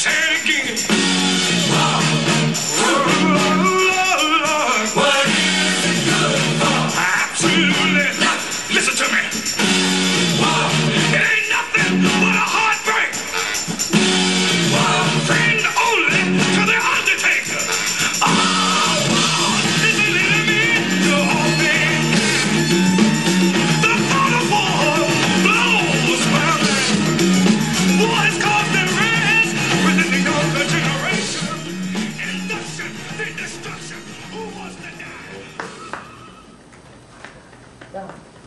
say again. 的。